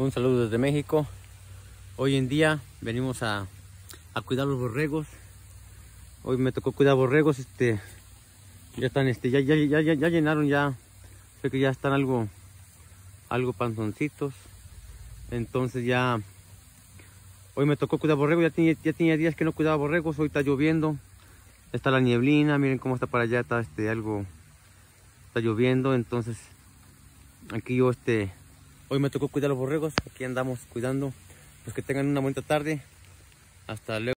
Un saludo desde México. Hoy en día venimos a, a cuidar los borregos. Hoy me tocó cuidar borregos, este, ya están, este, ya, ya, ya, ya, llenaron ya, sé que ya están algo, algo panzoncitos. Entonces ya, hoy me tocó cuidar borregos, ya tenía, ya tenía días que no cuidaba borregos, hoy está lloviendo, está la nieblina, miren cómo está para allá, está este, algo, está lloviendo, entonces aquí yo este, hoy me tocó cuidar los borregos, aquí andamos cuidando, pues que tengan una bonita tarde, hasta luego.